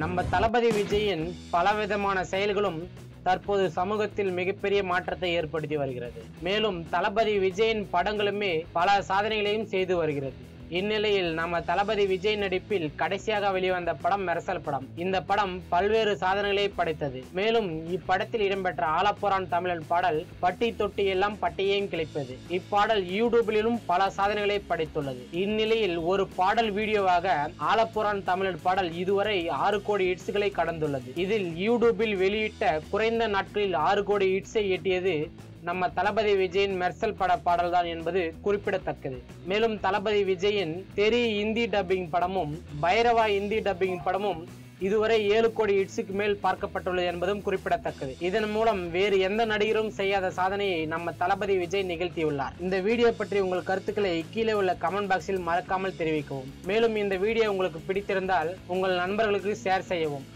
நம்ம தளபதி விஜயின் பலவிதமான செயல்களும் தற்போது சமூகத்தில் மிகப்பெரிய மாற்றத்தை ஏற்படுத்தி வருகிறது. மேலும் தளபதி விஜயின் படங்களுமே பல சாதனைகளையும் செய்து வருகிறது. இந்நிலையில் நம்ம தளபதி விஜய் நடிப்பில் கடைசியாக வெளிவந்த படம் மெர்சல் படம். இந்த படம் பல்வேறு சாதனைகளை படைத்தது. மேலும் இப்படத்தில் இடம்பெற்ற ஆலப்புறான் தமிழன் பாடல் பட்டி தொட்டி எல்லாம் பட்டியையும் கிளைப்பது இப்பாடல் யூடியூபிலும் பல சாதனைகளை படைத்துள்ளது. இந்நிலையில் ஒரு பாடல் வீடியோவாக ஆலப்புறான் தமிழன் பாடல் இதுவரை ஆறு கோடி ஹிட்ஸ்களை கடந்துள்ளது. இதில் யூடியூபில் வெளியிட்ட குறைந்த நாட்களில் ஆறு கோடி ஹிட்ஸை எட்டியது நம்ம தளபதி விஜயின் மெர்சல் பட பாடல்தான் என்பது குறிப்பிடத்தக்கது. மேலும் தளபதி விஜயின் தெரி இந்தி டப்பிங் படமும் பைரவா இந்தி டப்பிங் படமும் இதுவரை ஏழு கோடி ஹிட்ஸுக்கு மேல் பார்க்கப்பட்டுள்ளது என்பதும் குறிப்பிடத்தக்கது. இதன் மூலம் வேறு எந்த நடிகரும் செய்யாத சாதனையை நம்ம தளபதி விஜய் நிகழ்த்தியுள்ளார். இந்த வீடியோ பற்றி உங்கள் கருத்துக்களை கீழே உள்ள கமெண்ட் பாக்ஸில் மறக்காமல் தெரிவிக்கவும். மேலும் இந்த வீடியோ உங்களுக்கு பிடித்திருந்தால் உங்கள் நண்பர்களுக்கு ஷேர் செய்யவும்.